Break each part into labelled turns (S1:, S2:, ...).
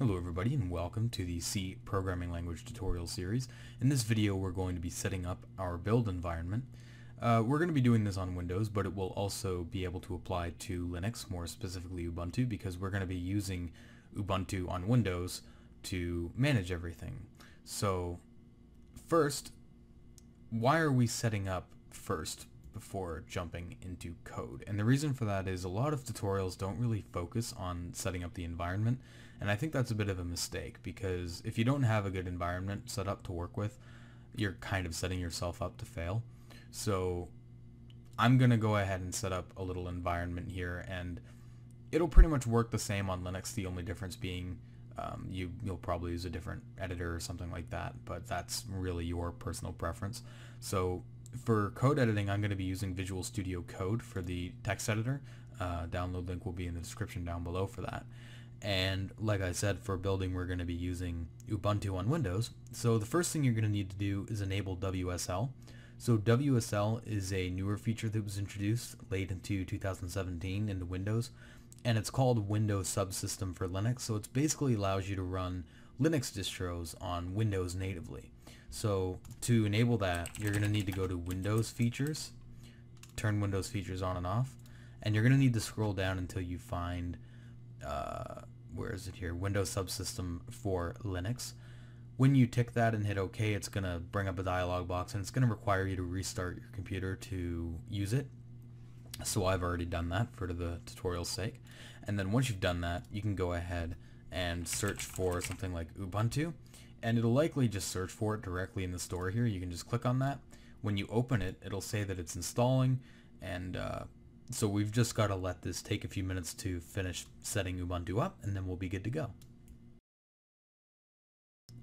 S1: Hello everybody and welcome to the C programming language tutorial series. In this video we're going to be setting up our build environment. Uh, we're going to be doing this on Windows but it will also be able to apply to Linux, more specifically Ubuntu, because we're going to be using Ubuntu on Windows to manage everything. So first, why are we setting up first before jumping into code. And the reason for that is a lot of tutorials don't really focus on setting up the environment. And I think that's a bit of a mistake because if you don't have a good environment set up to work with, you're kind of setting yourself up to fail. So I'm going to go ahead and set up a little environment here and it'll pretty much work the same on Linux. The only difference being um, you, you'll probably use a different editor or something like that, but that's really your personal preference. So for code editing, I'm going to be using Visual Studio Code for the text editor. Uh, download link will be in the description down below for that. And like I said, for building, we're going to be using Ubuntu on Windows. So the first thing you're going to need to do is enable WSL. So WSL is a newer feature that was introduced late into 2017 into Windows, and it's called Windows Subsystem for Linux. So it basically allows you to run Linux distros on Windows natively. So to enable that, you're going to need to go to Windows Features, turn Windows Features on and off, and you're going to need to scroll down until you find, uh, where is it here, Windows Subsystem for Linux. When you tick that and hit OK, it's going to bring up a dialog box and it's going to require you to restart your computer to use it. So I've already done that for the tutorial's sake. And then once you've done that, you can go ahead and search for something like Ubuntu and it'll likely just search for it directly in the store here. You can just click on that. When you open it, it'll say that it's installing, and uh, so we've just got to let this take a few minutes to finish setting Ubuntu up, and then we'll be good to go.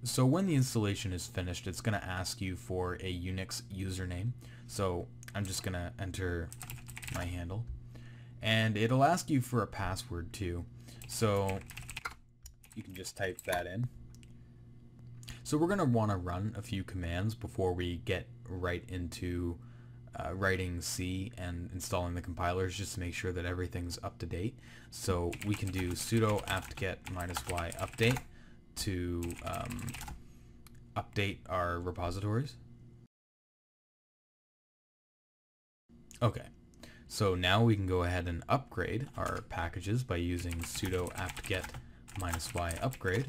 S1: So when the installation is finished, it's going to ask you for a Unix username. So I'm just going to enter my handle. And it'll ask you for a password too. So you can just type that in. So we're going to want to run a few commands before we get right into uh, writing C and installing the compilers just to make sure that everything's up to date. So we can do sudo apt-get minus y update to um, update our repositories. Okay, so now we can go ahead and upgrade our packages by using sudo apt-get minus y upgrade.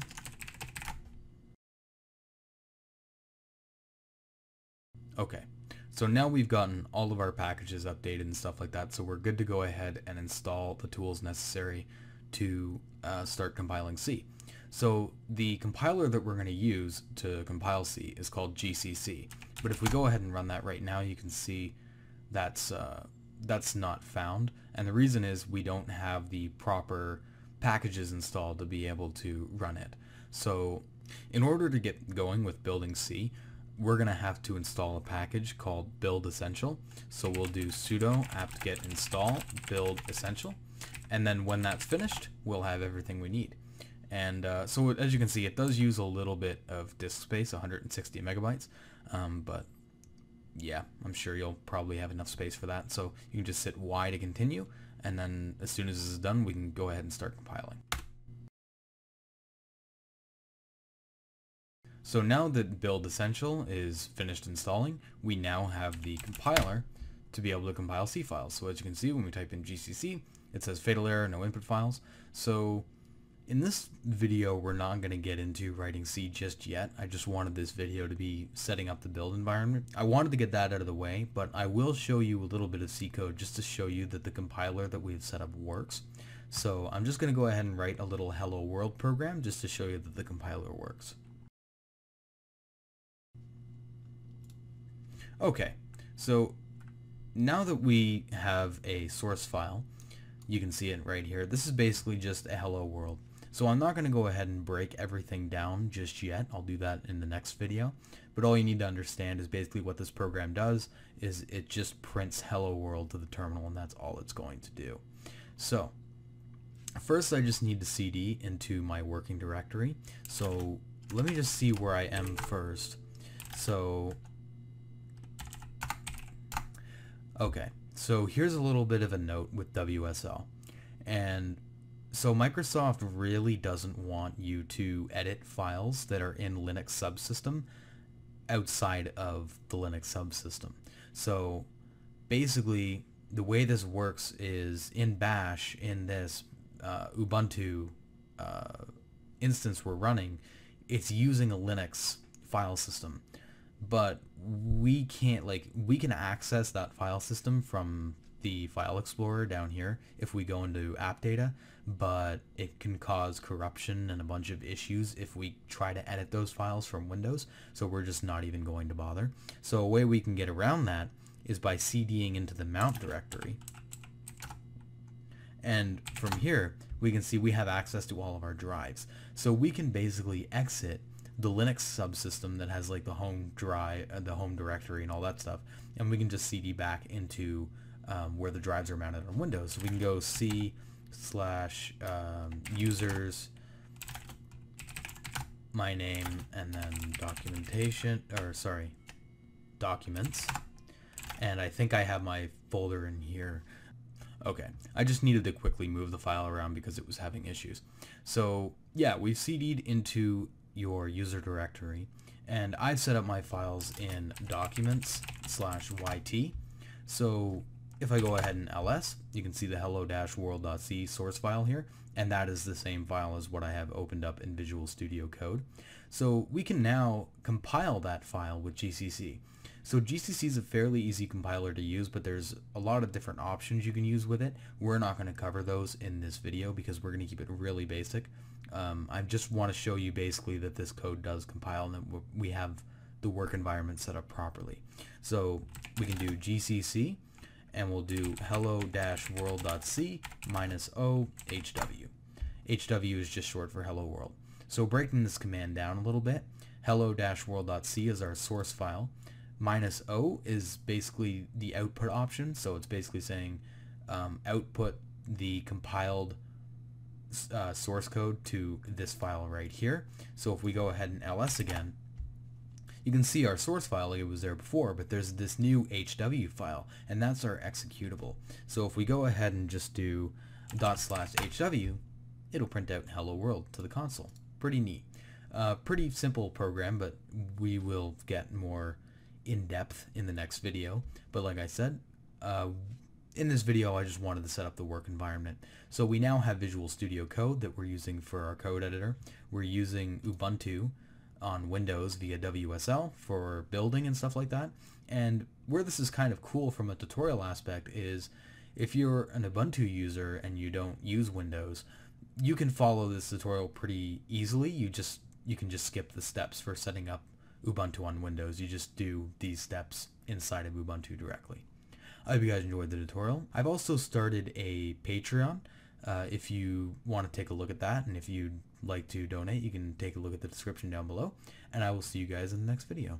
S1: Okay, so now we've gotten all of our packages updated and stuff like that, so we're good to go ahead and install the tools necessary to uh, start compiling C. So the compiler that we're going to use to compile C is called GCC, but if we go ahead and run that right now, you can see that's uh, that's not found, and the reason is we don't have the proper packages installed to be able to run it. So in order to get going with building C, we're going to have to install a package called build essential. So we'll do sudo apt-get install build essential. And then when that's finished, we'll have everything we need. And uh, so as you can see, it does use a little bit of disk space, 160 megabytes. Um, but yeah, I'm sure you'll probably have enough space for that. So you can just hit Y to continue. And then as soon as this is done, we can go ahead and start compiling. So now that build essential is finished installing, we now have the compiler to be able to compile C files. So as you can see, when we type in GCC, it says fatal error, no input files. So in this video, we're not going to get into writing C just yet. I just wanted this video to be setting up the build environment. I wanted to get that out of the way, but I will show you a little bit of C code just to show you that the compiler that we've set up works. So I'm just going to go ahead and write a little hello world program just to show you that the compiler works. Okay, so now that we have a source file, you can see it right here. This is basically just a hello world. So I'm not going to go ahead and break everything down just yet. I'll do that in the next video. But all you need to understand is basically what this program does is it just prints hello world to the terminal and that's all it's going to do. So first I just need to cd into my working directory. So let me just see where I am first. So Okay, so here's a little bit of a note with WSL. And so Microsoft really doesn't want you to edit files that are in Linux subsystem outside of the Linux subsystem. So basically the way this works is in bash in this uh, ubuntu uh, instance we're running it's using a linux file system but we can't like we can access that file system from the file explorer down here if we go into app data but it can cause corruption and a bunch of issues if we try to edit those files from windows so we're just not even going to bother so a way we can get around that is by cding into the mount directory. And from here, we can see we have access to all of our drives. So we can basically exit the Linux subsystem that has like the home drive, uh, the home directory and all that stuff, and we can just cd back into um, where the drives are mounted on Windows. So we can go c slash um, users my name and then documentation or sorry documents and I think I have my folder in here. Okay, I just needed to quickly move the file around because it was having issues. So yeah, we've CD'd into your user directory and I've set up my files in documents slash YT. So if I go ahead and ls, you can see the hello-world.c source file here, and that is the same file as what I have opened up in Visual Studio Code. So we can now compile that file with GCC. So GCC is a fairly easy compiler to use, but there's a lot of different options you can use with it. We're not going to cover those in this video because we're going to keep it really basic. Um, I just want to show you basically that this code does compile and that we have the work environment set up properly. So we can do GCC and we'll do hello-world.c minus o hw. hw is just short for hello world. So breaking this command down a little bit, hello-world.c is our source file minus O is basically the output option. So it's basically saying um, output the compiled uh, source code to this file right here. So if we go ahead and ls again, you can see our source file, it was there before, but there's this new HW file, and that's our executable. So if we go ahead and just do dot slash HW, it'll print out hello world to the console. Pretty neat. Uh, pretty simple program, but we will get more in depth in the next video. But like I said, uh, in this video I just wanted to set up the work environment. So we now have Visual Studio Code that we're using for our code editor. We're using Ubuntu on Windows via WSL for building and stuff like that. And where this is kind of cool from a tutorial aspect is if you're an Ubuntu user and you don't use Windows, you can follow this tutorial pretty easily. You just you can just skip the steps for setting up Ubuntu on Windows. You just do these steps inside of Ubuntu directly. I hope you guys enjoyed the tutorial. I've also started a Patreon. Uh, if you want to take a look at that and if you'd like to donate, you can take a look at the description down below. And I will see you guys in the next video.